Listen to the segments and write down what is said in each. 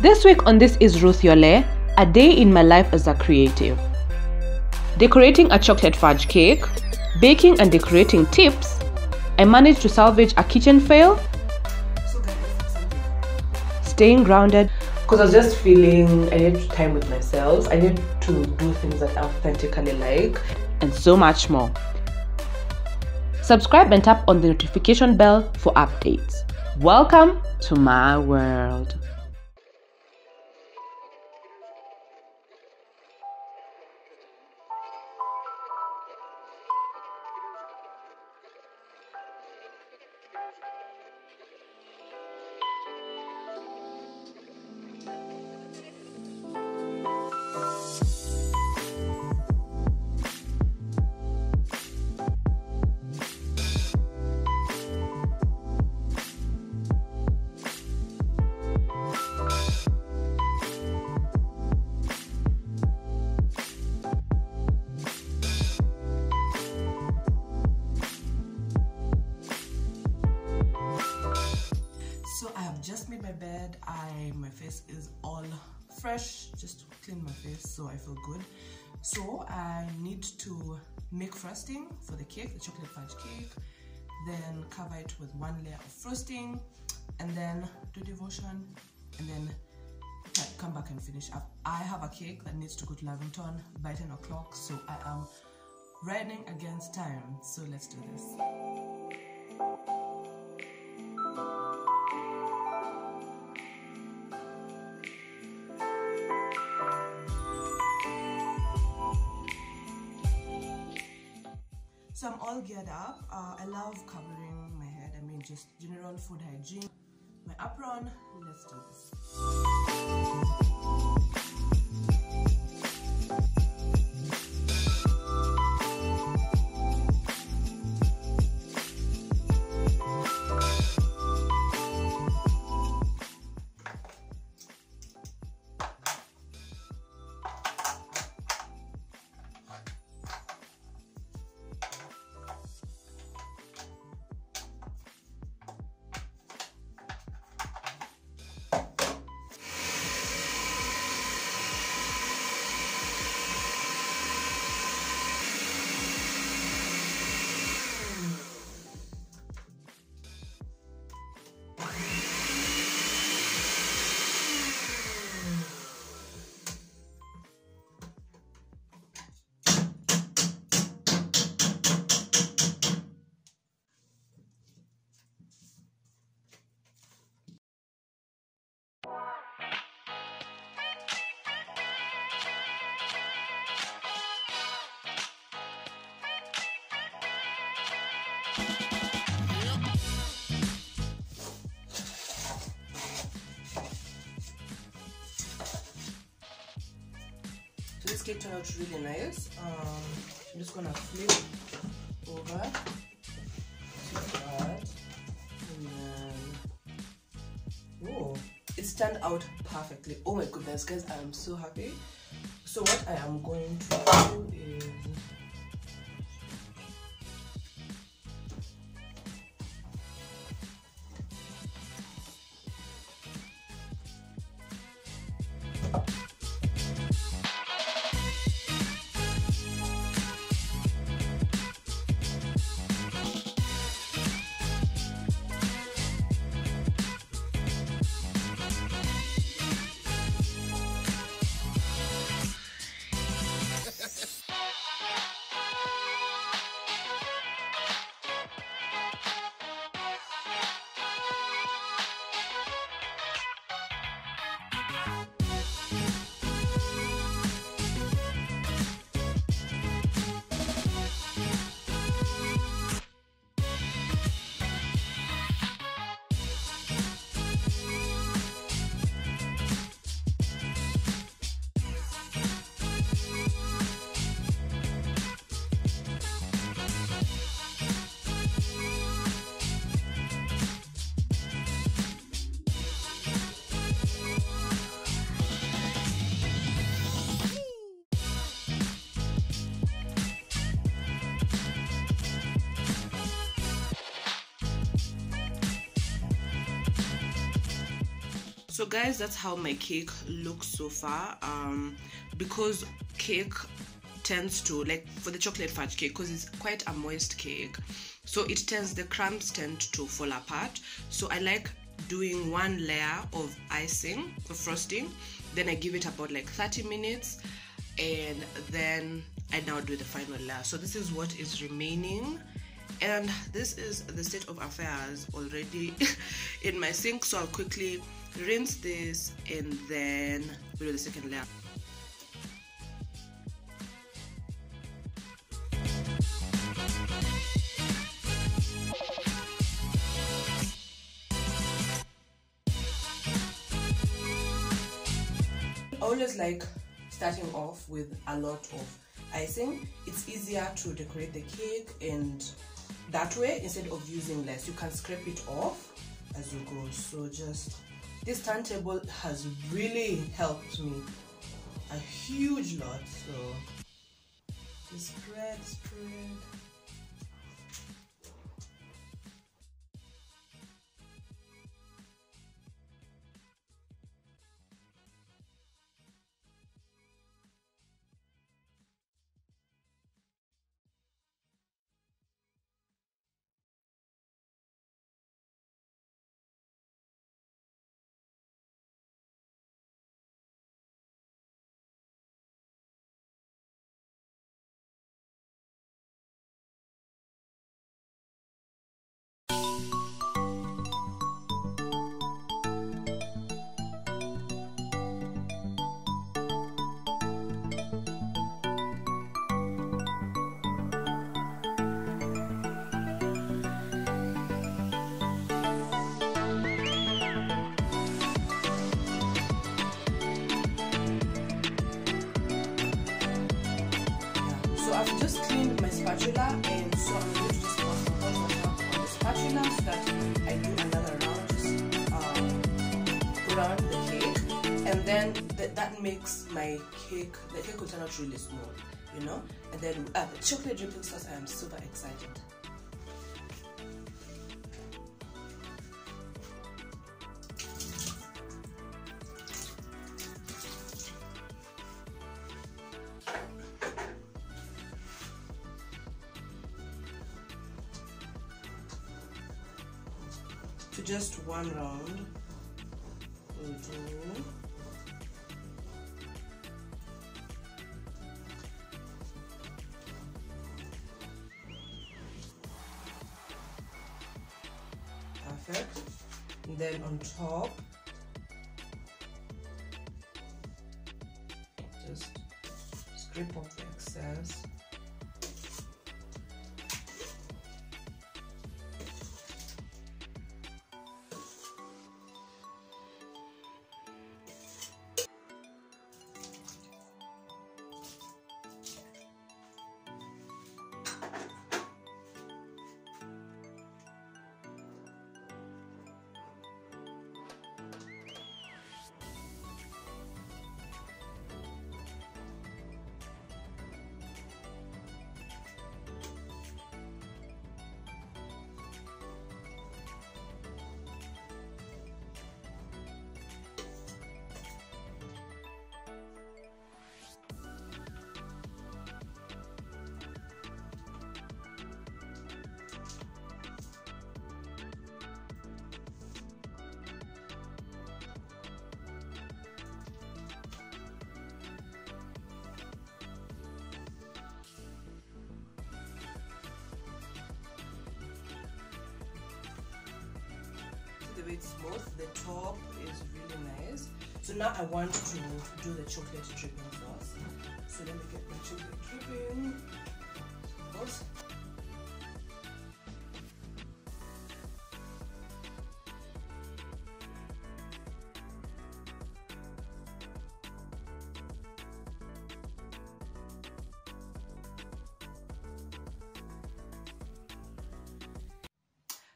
This week on This is Ruth Yole, a day in my life as a creative. Decorating a chocolate fudge cake, baking and decorating tips, I managed to salvage a kitchen fail, staying grounded because I was just feeling I need time with myself, I need to do things that I authentically like, and so much more. Subscribe and tap on the notification bell for updates. Welcome to my world. I feel good. So I need to make frosting for the cake, the chocolate fudge cake, then cover it with one layer of frosting, and then do devotion, and then come back and finish up. I have a cake that needs to go to Lavington by 10 o'clock, so I am running against time. So let's do this. So I'm all geared up. Uh, I love covering my head. I mean, just general food hygiene. My apron. Let's do this. Turned out really nice. Um, I'm just gonna flip over to that, then oh, it's turned out perfectly. Oh my goodness, guys, I am so happy. So what I am going to do is so guys that's how my cake looks so far. Um because cake tends to like for the chocolate fudge cake because it's quite a moist cake. So it tends the crumbs tend to fall apart. So i like doing one layer of icing or frosting. Then i give it about like 30 minutes. And then i now do the final layer. So this is what is remaining. And this is the state of affairs already in my sink. So i'll quickly rinse this and then do the second layer. Always like starting off with a lot of icing. It's easier to decorate the cake and that way instead of using less you can scrape it off as you go. So just this turntable has really helped me a huge lot so. Spread spread makes my cake, the cake will turn out really small, you know? And then we uh, the chocolate dripping sauce, I am super excited. to just one round. We'll do And then on top, just scrape off it's smooth. The top is really nice. So now I want to do the chocolate dripping sauce. So let me get my chocolate dripping. Sauce.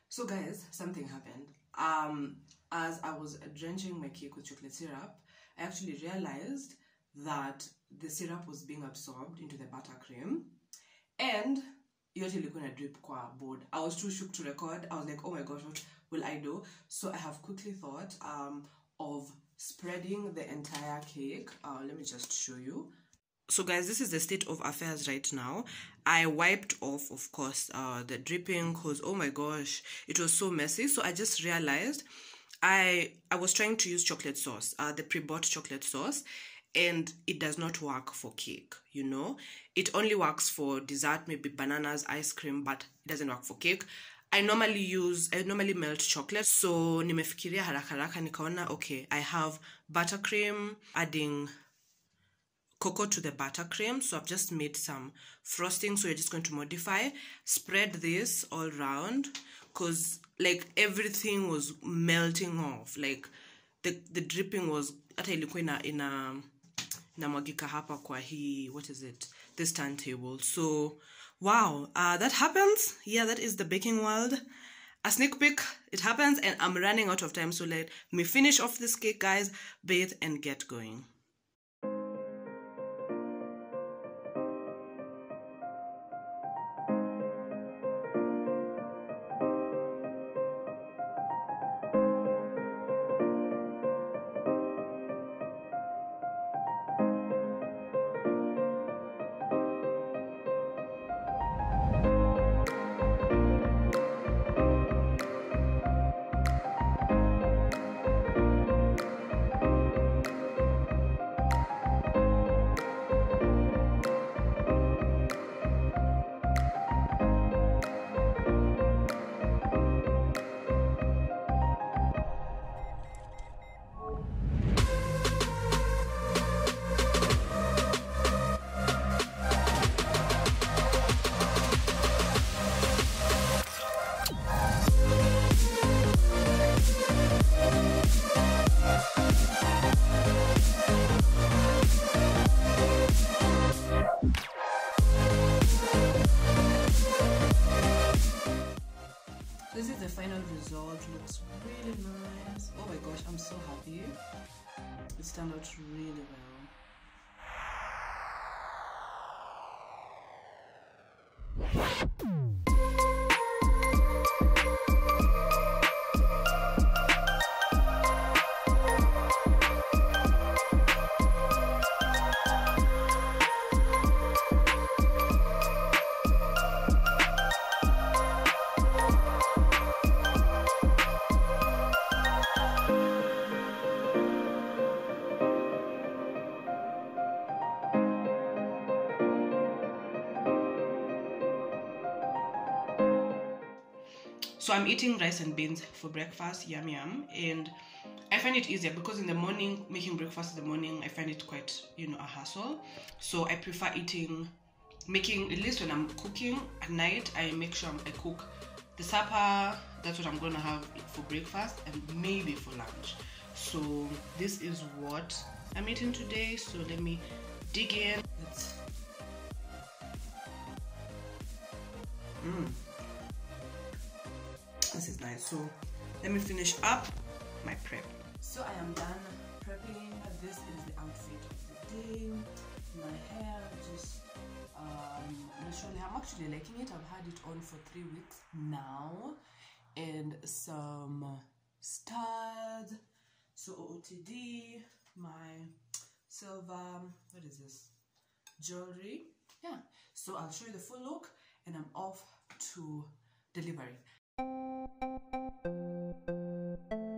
So guys, something happened. Um, as I was drenching my cake with chocolate syrup, I actually realized that the syrup was being absorbed into the buttercream and yote ilikuwa na drip kwa board. I was too shook to record. I was like, oh my gosh, what will I do? So I have quickly thought um, of spreading the entire cake. Uh, let me just show you. So guys, this is the state of affairs right now. I wiped off, of course, uh, the dripping because, oh my gosh, it was so messy. So I just realized I I was trying to use chocolate sauce, uh, the pre-bought chocolate sauce, and it does not work for cake, you know. It only works for dessert, maybe bananas, ice cream, but it doesn't work for cake. I normally use I normally melt chocolate so nimefikiria haraka haraka nikaona okay I have buttercream adding cocoa to the buttercream so I've just made some frosting. So you're just going to modify. Spread this all around because like everything was melting off. Like the, the dripping was hata ilikuwa ina, ina inamwagika hapa kwa what is it? This turntable. So wow uh, that happens. Yeah that is the baking world. A sneak peek it happens and i'm running out of time. So let me finish off this cake guys. Bathe and get going So I'm eating rice and beans for breakfast, yum yum, and I find it easier because in the morning, making breakfast in the morning, I find it quite, you know, a hassle. So I prefer eating, making at least when I'm cooking at night, I make sure I cook the supper. That's what I'm gonna have for breakfast and maybe for lunch. So this is what I'm eating today. So let me dig in. This is nice. So let me finish up my prep. So i am done prepping. This is the outfit of the day. My hair just um naturally i'm actually liking it. I've had it on for three weeks now. And some studs so ootd my silver what is this? Jewelry. Yeah. So i'll show you the full look and i'm off to delivery Thank you.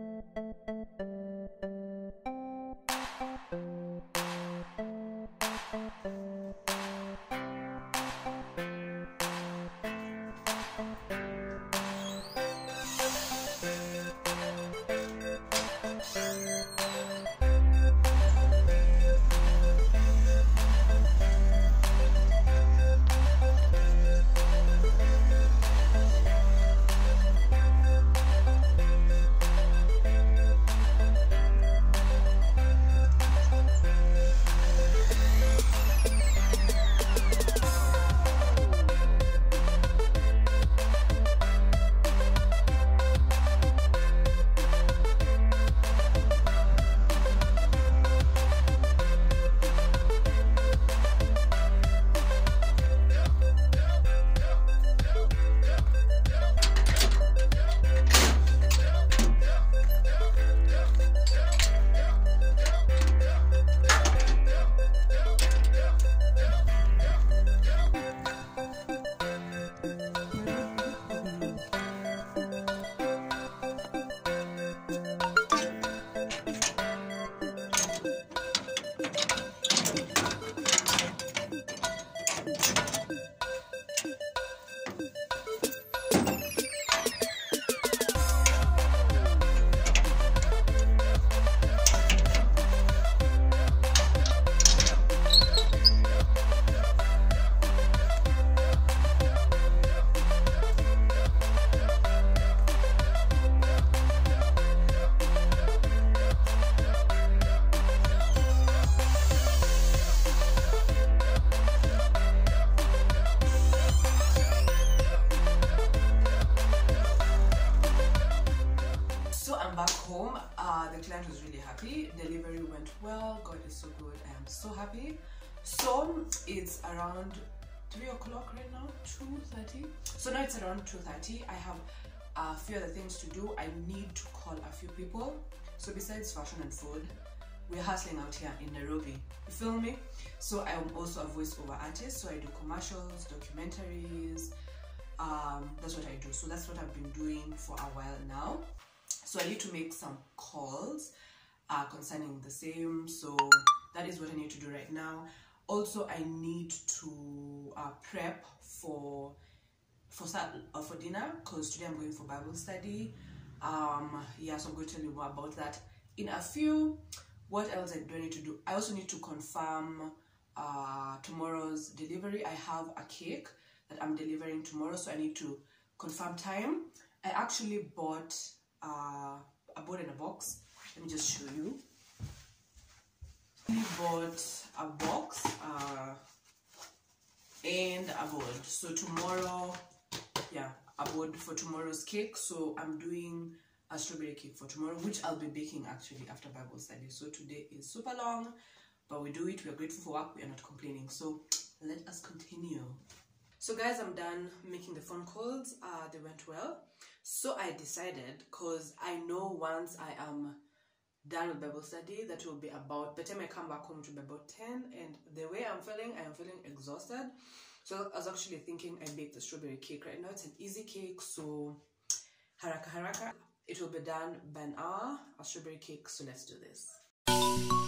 Happy. So it's around three o'clock right now. Two thirty. So now it's around two thirty. I have a few other things to do. I need to call a few people. So besides fashion and food, we're hustling out here in Nairobi. You feel me? So I am also a voiceover artist. So I do commercials, documentaries. Um, that's what I do. So that's what I've been doing for a while now. So I need to make some calls uh, concerning the same. So that is what I need to do right now. Also, I need to uh, prep for for uh, for dinner because today I'm going for Bible study. Um, yeah, so I'm going to tell you more about that in a few. What else do I need to do? I also need to confirm uh, tomorrow's delivery. I have a cake that I'm delivering tomorrow, so I need to confirm time. I actually bought uh, I bought in a box. Let me just show you. I bought a box uh, and a board. So tomorrow, yeah, a board for tomorrow's cake. So I'm doing a strawberry cake for tomorrow, which I'll be baking actually after Bible study. So today is super long, but we do it. We are grateful for work. We are not complaining. So let us continue. So guys, I'm done making the phone calls. Uh, they went well. So I decided, because I know once I am done with Bible study, that will be about, by the time I come back home to be about 10, and the way I'm feeling, I am feeling exhausted. So I was actually thinking I baked the strawberry cake right now. It's an easy cake, so haraka haraka. It will be done by an hour, a strawberry cake, so let's do this.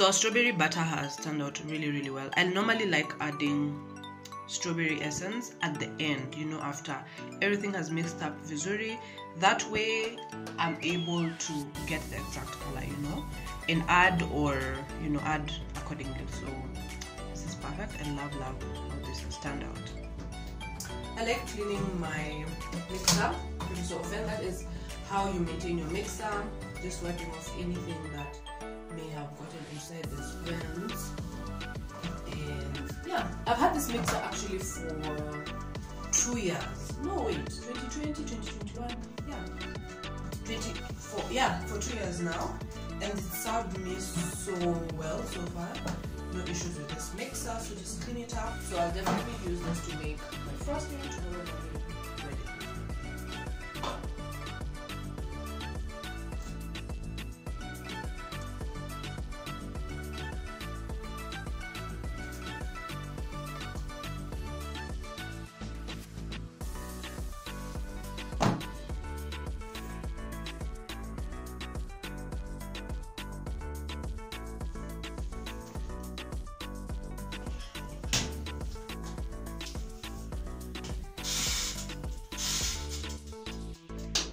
So our strawberry butter has turned out really really well. I normally like adding strawberry essence at the end, you know, after everything has mixed up vizuri. That way I'm able to get the exact color, you know, and add or, you know, add accordingly. So this is perfect. I love, love how this has turned out. I like cleaning my mixer pretty so often. That is how you maintain your mixer. Just wiping off anything that may have gotten inside these vents and yeah i've had this mixer actually for two years. No wait 2020 2021 yeah. 24 yeah for two years now. And it served me so well so far. No issues with this mixer so just clean it up. So i'll definitely use this to make my frosting tomorrow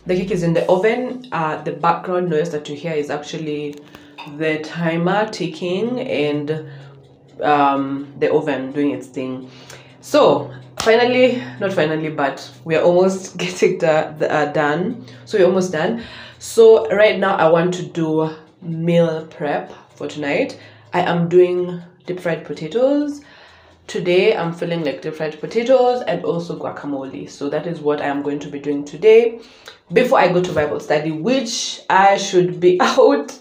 the cake is in the oven. Uh, the background noise that you hear is actually the timer ticking and um, the oven doing its thing. So finally not finally but we are almost getting the, the uh, done. So we're almost done. So right now i want to do meal prep for tonight. I am doing deep fried potatoes today i'm feeling like deep fried potatoes and also guacamole. So that is what i am going to be doing today. Before i go to bible study which i should be out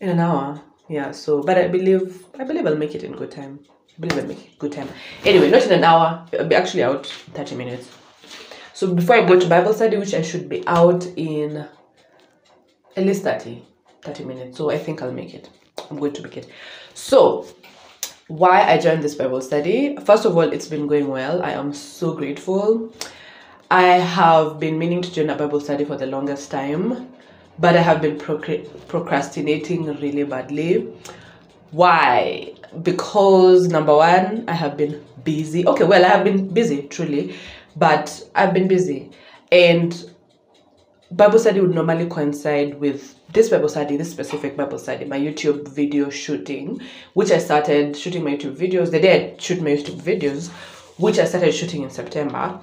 in an hour. Yeah so but i believe i believe i'll make it in good time. I believe i'll make it good time. Anyway not in an hour. I'll be actually out 30 minutes. So before i go to bible study which i should be out in at least 30 30 minutes. So i think i'll make it. I'm going to make it. So why I joined this Bible study. First of all, it's been going well. I am so grateful. I have been meaning to join a Bible study for the longest time, but I have been procrastinating really badly. Why? Because number one, I have been busy. Okay, well, I have been busy truly, but I've been busy. And Bible study would normally coincide with this Bible study, this specific Bible study, my YouTube video shooting, which I started shooting my YouTube videos. The day I shoot my YouTube videos, which I started shooting in September.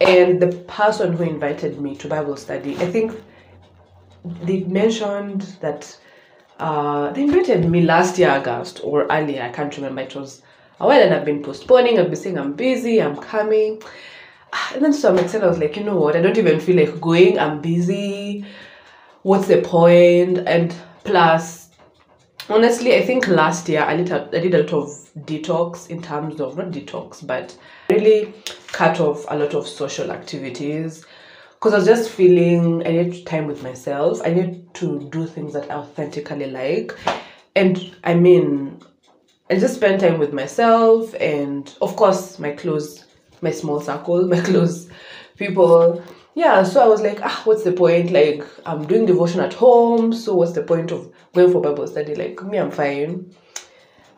And the person who invited me to Bible study, I think they mentioned that uh, they invited me last year, August or earlier. I can't remember. It was a while and I've been postponing. I've been saying I'm busy, I'm coming. And then to some extent, I was like, you know what? I don't even feel like going. I'm busy what's the point? and plus honestly i think last year i did a, I did a lot of detox in terms of not detox but really cut off a lot of social activities because i was just feeling i need time with myself i need to do things that i authentically like and i mean i just spend time with myself and of course my close my small circle my close people. Yeah so i was like ah what's the point? Like i'm doing devotion at home so what's the point of going for bible study? Like me i'm fine.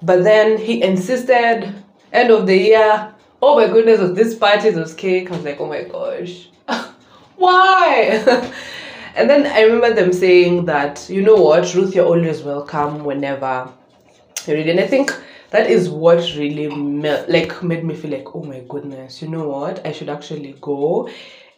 But then he insisted end of the year oh my goodness was this party was cake. I was like oh my gosh. Why? And then i remember them saying that you know what? Ruth you're always welcome whenever you're ready and i think that is what really me- like made me feel like oh my goodness you know what i should actually go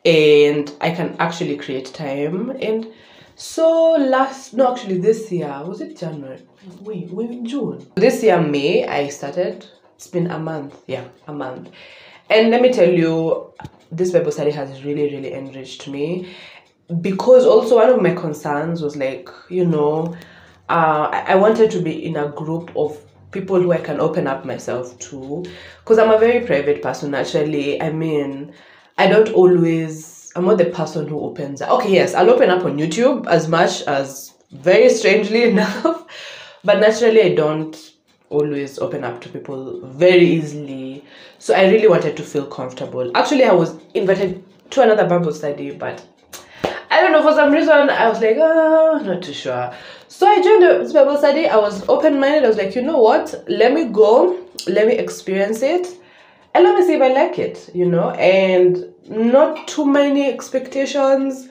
and I can actually create time. And so last, no, actually this year, was it January? Wait, wait, June. This year, May, I started. It's been a month, yeah, a month. And let me tell you, this Bible study has really, really enriched me because also one of my concerns was like, you know, uh, I wanted to be in a group of people who I can open up myself to because I'm a very private person naturally. I mean, I don't always, I'm not the person who opens up. Okay, yes, I'll open up on YouTube as much as very strangely enough, but naturally I don't always open up to people very easily. So I really wanted to feel comfortable. Actually, I was invited to another Bible study, but I don't know, for some reason, I was like, oh, not too sure. So I joined the Bible study. I was open minded. I was like, you know what? Let me go, let me experience it and let me see if I like it, you know, and not too many expectations.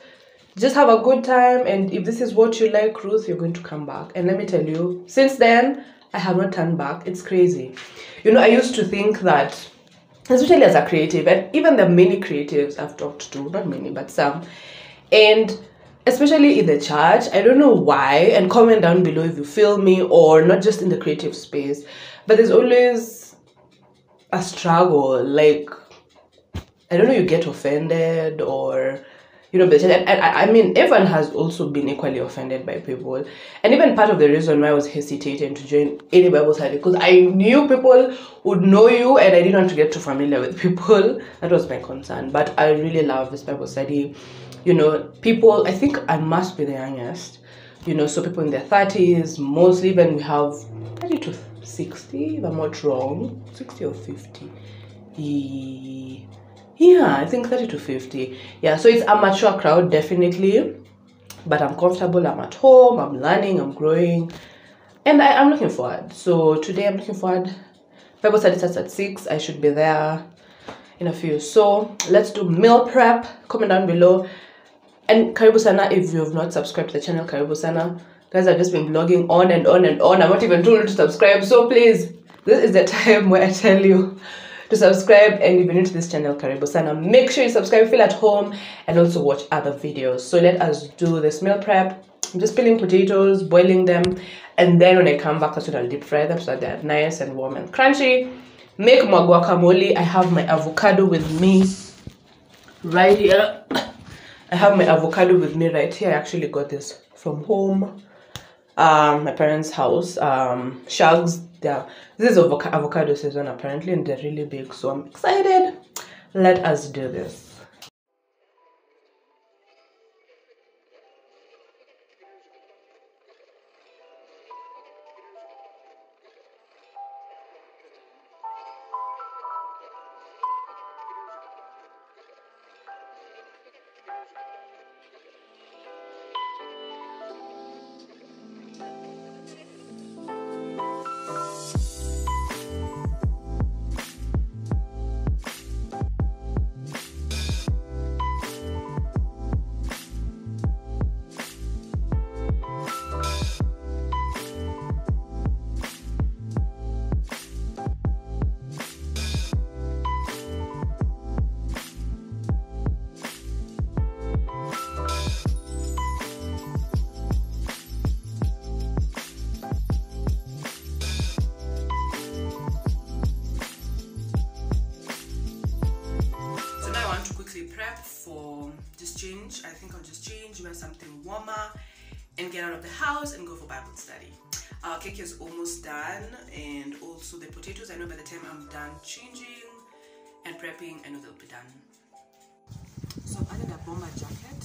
Just have a good time, and if this is what you like, Ruth, you're going to come back. And let me tell you, since then, I have not turned back. It's crazy. You know, I used to think that, especially as a creative, and even the many creatives I've talked to, not many, but some, and especially in the church, I don't know why, and comment down below if you feel me or not just in the creative space, but there's always a struggle like i don't know you get offended or you know and, and I, mean everyone has also been equally offended by people. And even part of the reason why i was hesitating to join any bible study because i knew people would know you and i didn't want to get too familiar with people. That was my concern. But i really love this bible study you know people i think i must be the youngest you know so people in their 30s mostly when we have 30 to 60 if i'm not wrong 60 or 50 yeah i think 30 to 50 yeah so it's a mature crowd definitely but i'm comfortable i'm at home i'm learning i'm growing and I, am looking forward. So today i'm looking forward. Bible study starts at 6 i should be there in a few. So let's do meal prep. Comment down below and karibu sana if you have not subscribed to the channel karibu sana guys i've just been vlogging on and on and on. I'm not even told to subscribe so please this is the time where i tell you to subscribe. And if you're new to this channel karibu sana make sure you subscribe feel at home and also watch other videos. So let us do this meal prep. I'm just peeling potatoes boiling them and then when i come back that's when i'll deep fry them so that they're nice and warm and crunchy. Make my guacamole i have my avocado with me right here i have my avocado with me right here. I actually got this from home um my parents house. Um shags yeah this is avocado season apparently and they're really big so i'm excited. Let us do this wear something warmer, and get out of the house and go for Bible study. Our cake is almost done, and also the potatoes. I know by the time I'm done changing and prepping, I know they'll be done. So I added a bomber jacket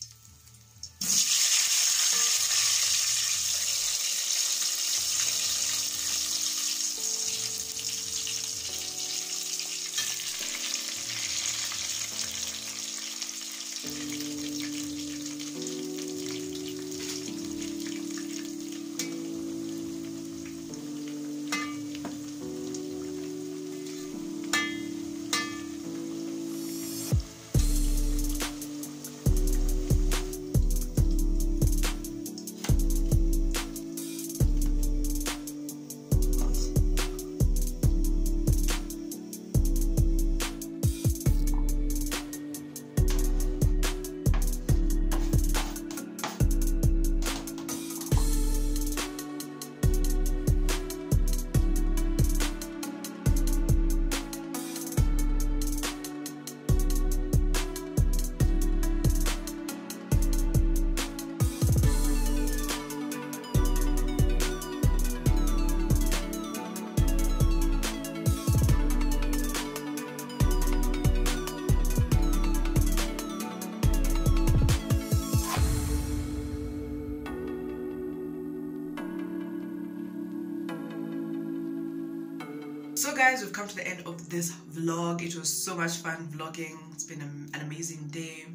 This vlog. It was so much fun vlogging. It's been a, an amazing day.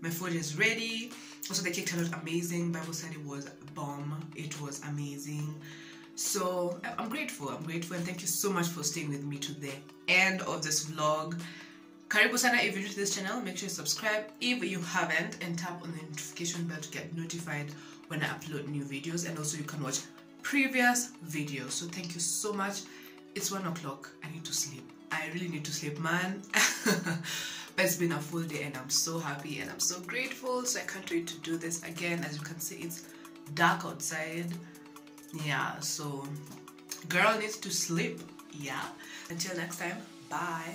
My food is ready. Also the cake turned out amazing. Bible study it was a bomb. It was amazing. So i'm grateful. I'm grateful. And thank you so much for staying with me to the end of this vlog. Karibu sana. If you're new to this channel, make sure you subscribe. If you haven't and tap on the notification bell to get notified when I upload new videos. And also you can watch previous videos. So thank you so much. It's one o'clock. I need to sleep. I really need to sleep, man. but it's been a full day and I'm so happy and I'm so grateful. So I can't wait to do this again. As you can see, it's dark outside. Yeah, so girl needs to sleep. Yeah. Until next time, bye.